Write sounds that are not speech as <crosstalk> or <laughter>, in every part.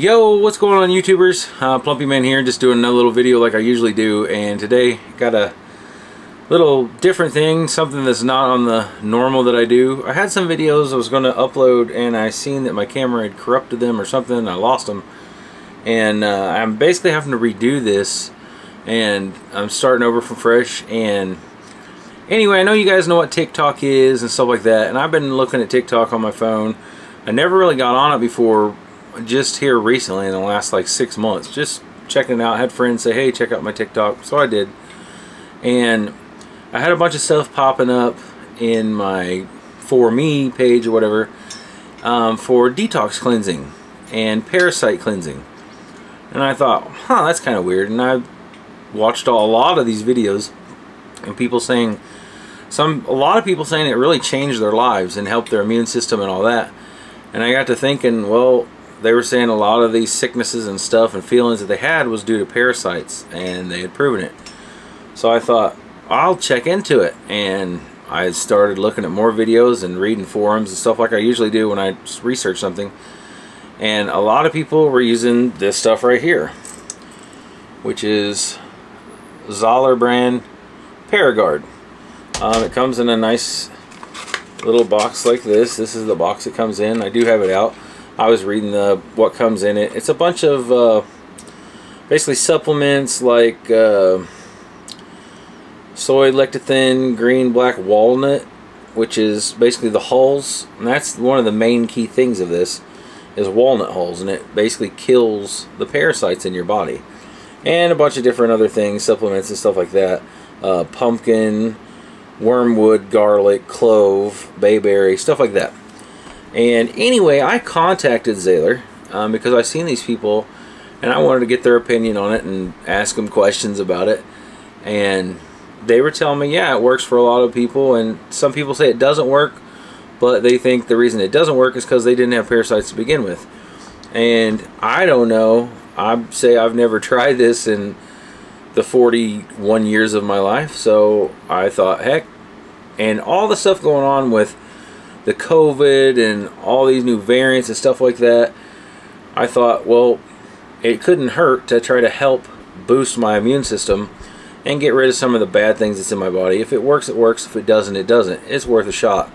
Yo, what's going on YouTubers? Uh, Plumpy Man here, just doing another little video like I usually do, and today got a little different thing, something that's not on the normal that I do. I had some videos I was going to upload, and I seen that my camera had corrupted them or something, I lost them. And uh, I'm basically having to redo this, and I'm starting over from fresh, and anyway, I know you guys know what TikTok is and stuff like that, and I've been looking at TikTok on my phone. I never really got on it before just here recently in the last like six months just checking it out. Had friends say hey check out my TikTok. So I did. And I had a bunch of stuff popping up in my for me page or whatever um, for detox cleansing and parasite cleansing. And I thought huh that's kind of weird. And I watched a lot of these videos and people saying some a lot of people saying it really changed their lives and helped their immune system and all that. And I got to thinking well they were saying a lot of these sicknesses and stuff and feelings that they had was due to parasites and they had proven it. So I thought I'll check into it. And I started looking at more videos and reading forums and stuff like I usually do when I research something. And a lot of people were using this stuff right here which is Zahler brand ParaGuard. Um, it comes in a nice little box like this. This is the box it comes in. I do have it out I was reading the what comes in it. It's a bunch of uh, basically supplements like uh, soy lecithin, green black walnut, which is basically the hulls. And that's one of the main key things of this is walnut hulls, and it basically kills the parasites in your body. And a bunch of different other things, supplements and stuff like that. Uh, pumpkin, wormwood, garlic, clove, bayberry, stuff like that. And anyway, I contacted Zahler um, because I've seen these people and I wanted to get their opinion on it and ask them questions about it. And they were telling me, yeah, it works for a lot of people. And some people say it doesn't work, but they think the reason it doesn't work is because they didn't have parasites to begin with. And I don't know. I say I've never tried this in the 41 years of my life. So I thought, heck, and all the stuff going on with the COVID and all these new variants and stuff like that, I thought, well, it couldn't hurt to try to help boost my immune system and get rid of some of the bad things that's in my body. If it works, it works. If it doesn't, it doesn't. It's worth a shot.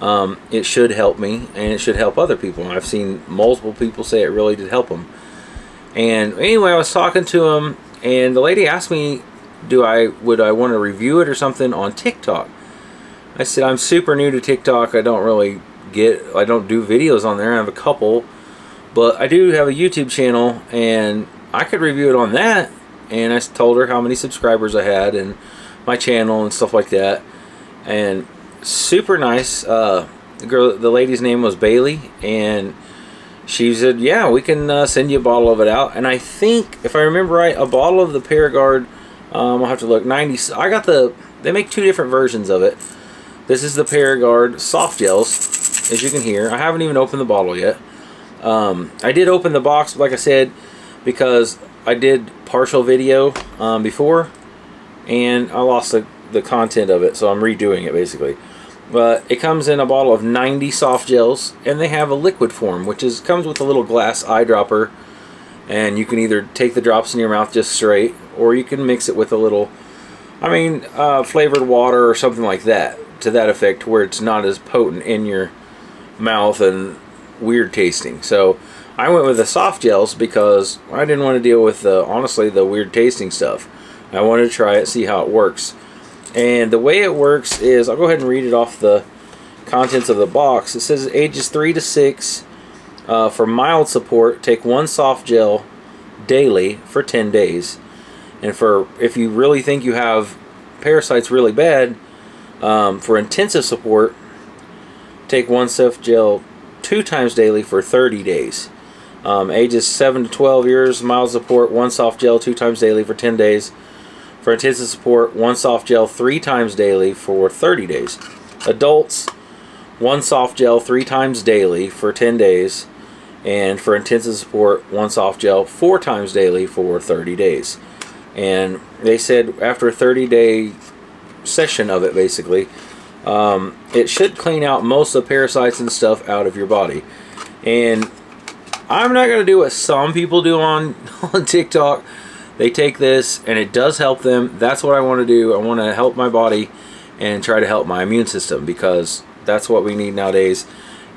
Um, it should help me and it should help other people. I've seen multiple people say it really did help them. And anyway, I was talking to him and the lady asked me, do I would I want to review it or something on TikTok? I said I'm super new to TikTok. I don't really get, I don't do videos on there. I have a couple, but I do have a YouTube channel and I could review it on that. And I told her how many subscribers I had and my channel and stuff like that. And super nice. Uh, the girl, the lady's name was Bailey, and she said, "Yeah, we can uh, send you a bottle of it out." And I think, if I remember right, a bottle of the ParaGuard. Um, I'll have to look. 90. I got the. They make two different versions of it. This is the ParaGuard soft gels, as you can hear. I haven't even opened the bottle yet. Um, I did open the box, like I said, because I did partial video um, before, and I lost the, the content of it, so I'm redoing it basically. But it comes in a bottle of 90 soft gels, and they have a liquid form, which is comes with a little glass eyedropper, and you can either take the drops in your mouth just straight, or you can mix it with a little, I mean, uh, flavored water or something like that to that effect where it's not as potent in your mouth and weird tasting. So I went with the soft gels because I didn't want to deal with the, honestly the weird tasting stuff. I wanted to try it, see how it works. And the way it works is, I'll go ahead and read it off the contents of the box. It says ages 3 to 6 uh, for mild support, take one soft gel daily for 10 days. And for if you really think you have parasites really bad, um, for intensive support, take one soft gel two times daily for 30 days. Um, ages 7 to 12 years, mild support, one soft gel two times daily for 10 days. For intensive support, one soft gel three times daily for 30 days. Adults, one soft gel three times daily for 10 days. And for intensive support, one soft gel four times daily for 30 days. And they said after a 30 day session of it basically um, it should clean out most of the parasites and stuff out of your body and I'm not going to do what some people do on, <laughs> on TikTok. They take this and it does help them. That's what I want to do. I want to help my body and try to help my immune system because that's what we need nowadays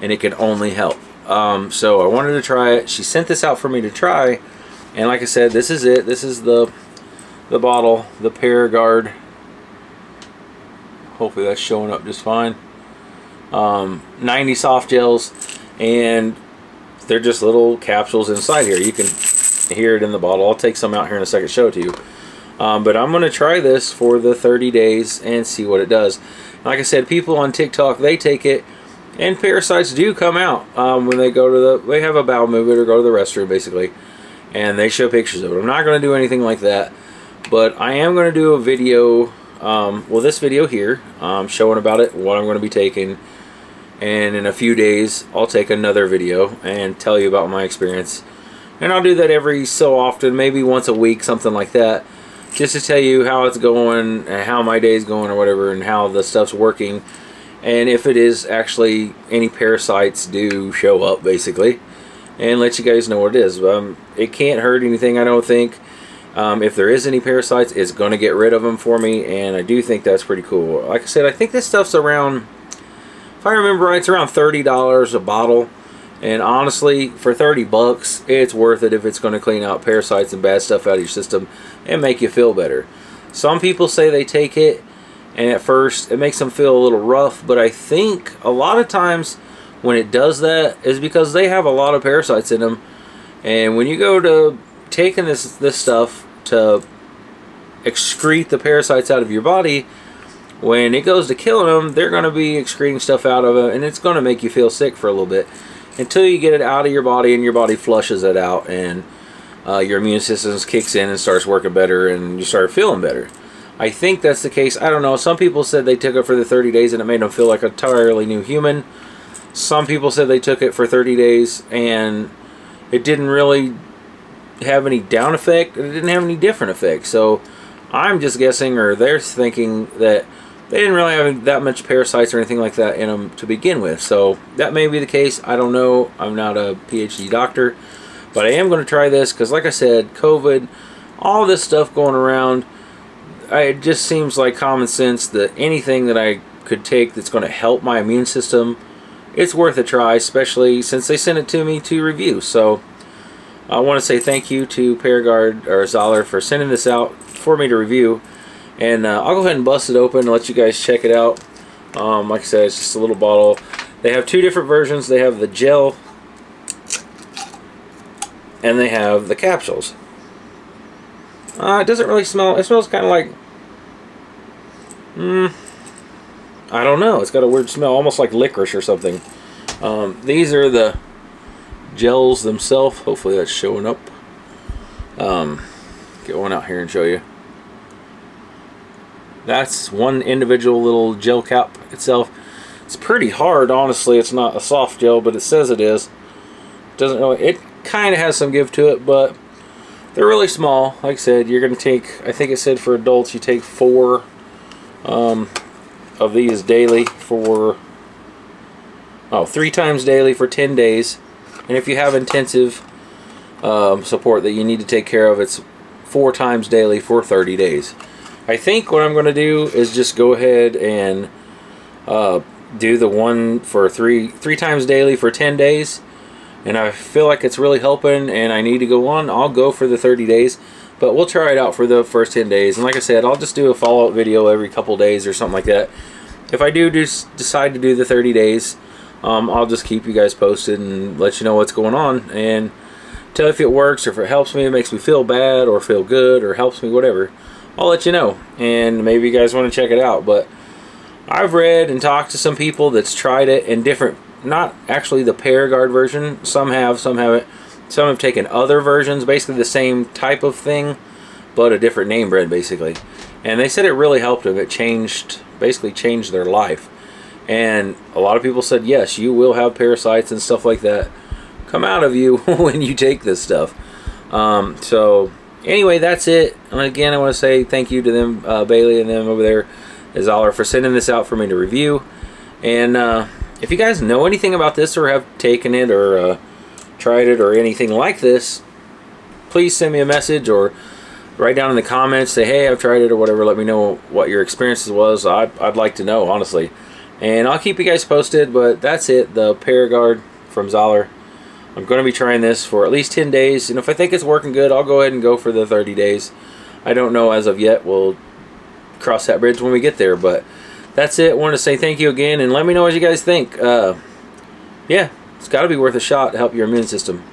and it can only help. Um, so I wanted to try it. She sent this out for me to try and like I said, this is it. This is the the bottle, the ParaGuard. Hopefully that's showing up just fine. Um, 90 soft gels and they're just little capsules inside here. You can hear it in the bottle. I'll take some out here in a second show it to you. Um, but I'm going to try this for the 30 days and see what it does. Like I said, people on TikTok, they take it and parasites do come out um, when they go to the, they have a bowel movement or go to the restroom basically. And they show pictures of it. I'm not going to do anything like that. But I am going to do a video, um, well this video here, um, showing about it, what I'm going to be taking. And in a few days, I'll take another video and tell you about my experience. And I'll do that every so often, maybe once a week, something like that. Just to tell you how it's going, and how my day's going or whatever, and how the stuff's working. And if it is actually any parasites do show up, basically. And let you guys know what it is. Um, it can't hurt anything, I don't think. Um, if there is any parasites, it's going to get rid of them for me, and I do think that's pretty cool. Like I said, I think this stuff's around, if I remember right, it's around $30 a bottle. And honestly, for 30 bucks, it's worth it if it's going to clean out parasites and bad stuff out of your system and make you feel better. Some people say they take it, and at first it makes them feel a little rough, but I think a lot of times when it does that is because they have a lot of parasites in them. And when you go to taking this this stuff to excrete the parasites out of your body, when it goes to killing them, they're going to be excreting stuff out of it, and it's going to make you feel sick for a little bit until you get it out of your body and your body flushes it out and uh, your immune system kicks in and starts working better and you start feeling better. I think that's the case. I don't know. Some people said they took it for the 30 days and it made them feel like a entirely new human. Some people said they took it for 30 days and it didn't really have any down effect. It didn't have any different effect. So I'm just guessing, or they're thinking that they didn't really have that much parasites or anything like that in them to begin with. So that may be the case. I don't know. I'm not a PhD doctor. But I am going to try this because, like I said, COVID, all this stuff going around, it just seems like common sense that anything that I could take that's going to help my immune system, it's worth a try, especially since they sent it to me to review. So I want to say thank you to ParaGuard or Zahler for sending this out for me to review. And uh, I'll go ahead and bust it open and let you guys check it out. Um, like I said, it's just a little bottle. They have two different versions. They have the gel and they have the capsules. Uh, it doesn't really smell, it smells kind of like, hmm, I don't know. It's got a weird smell, almost like licorice or something. Um, these are the gels themselves. Hopefully that's showing up. Um, get one out here and show you. That's one individual little gel cap itself. It's pretty hard, honestly. It's not a soft gel, but it says it is. It doesn't really. It kind of has some give to it, but they're really small. Like I said, you're going to take. I think it said for adults, you take four um, of these daily for. Oh, three times daily for 10 days. And if you have intensive um, support that you need to take care of, it's four times daily for 30 days. I think what I'm going to do is just go ahead and uh, do the one for three three times daily for 10 days. And I feel like it's really helping and I need to go on. I'll go for the 30 days. But we'll try it out for the first 10 days. And like I said, I'll just do a follow-up video every couple days or something like that. If I do just decide to do the 30 days, um, I'll just keep you guys posted and let you know what's going on and tell if it works or if it helps me, it makes me feel bad or feel good or helps me, whatever. I'll let you know and maybe you guys want to check it out. But I've read and talked to some people that's tried it in different, not actually the ParaGuard version. Some have, some haven't. Some have taken other versions, basically the same type of thing, but a different name brand basically. And they said it really helped them. It changed, basically changed their life. And a lot of people said, yes, you will have parasites and stuff like that come out of you <laughs> when you take this stuff. Um, so, anyway, that's it. And again, I want to say thank you to them, uh, Bailey and them over there, Zahler, for sending this out for me to review. And uh, if you guys know anything about this or have taken it or uh, tried it or anything like this, please send me a message or write down in the comments, say, hey, I've tried it or whatever. Let me know what your experiences was. I'd, I'd like to know, honestly. And I'll keep you guys posted, but that's it. The ParaGuard from Zahler. I'm going to be trying this for at least 10 days. And if I think it's working good, I'll go ahead and go for the 30 days. I don't know as of yet. We'll cross that bridge when we get there. But that's it. Want to say thank you again and let me know what you guys think. Uh, yeah, it's got to be worth a shot to help your immune system.